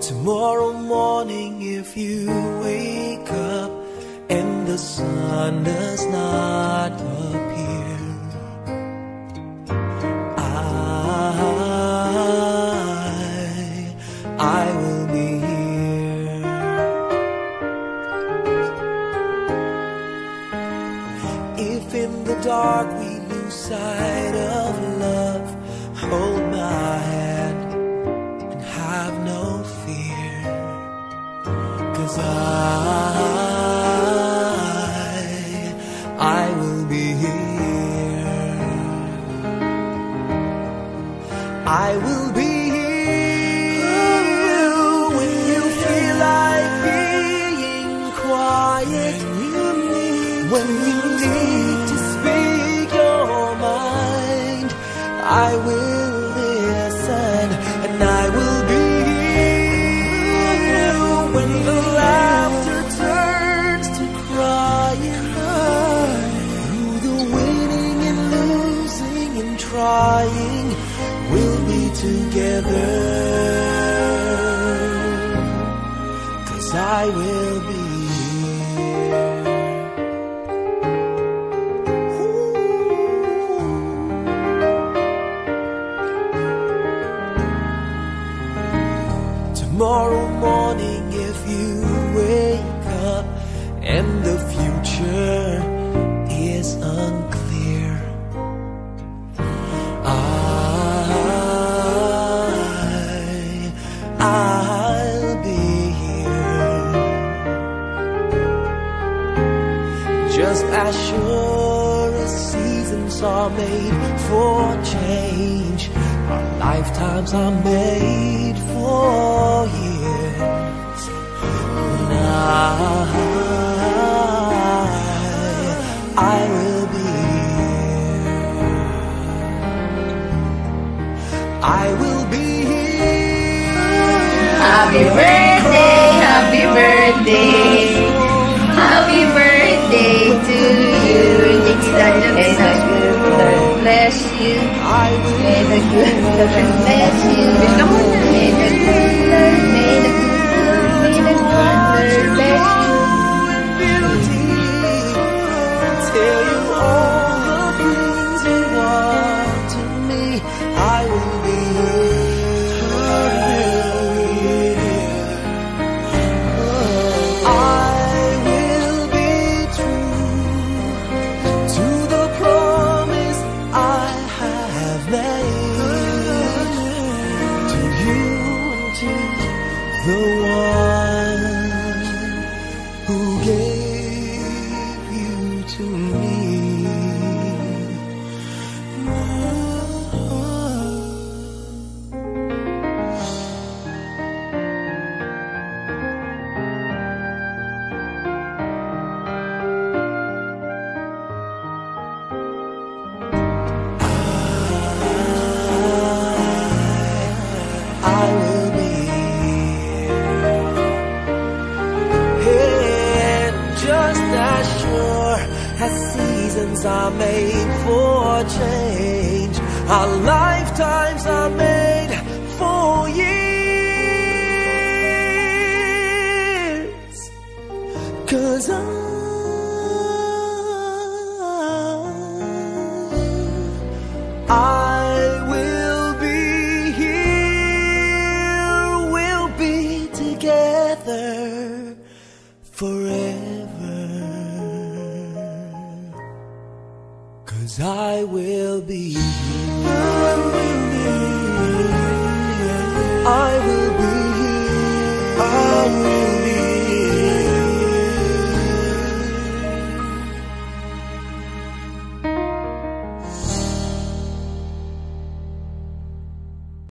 Tomorrow morning, if you wake up and the sun does not up dark we lose sight of love, hold my hand and have no fear. Cause I, I will be here. I will be here when you feel like being quiet. When you need I will listen and I will be here when the laughter turns to crying. Through the winning and losing and trying, we'll be together. Cause I will be here. Tomorrow morning, if you wake up and the future is unclear, I, I'll be here. Just as sure as seasons are made for change, our lifetimes are made for years. And I, I will be here. I will be here. Happy birthday, happy birthday, bless you. May the good Lord bless you. Are made for change, our lifetimes are made for years. Cause I, I will be here. We'll be together forever. Cause I will be I will be here. I will be here.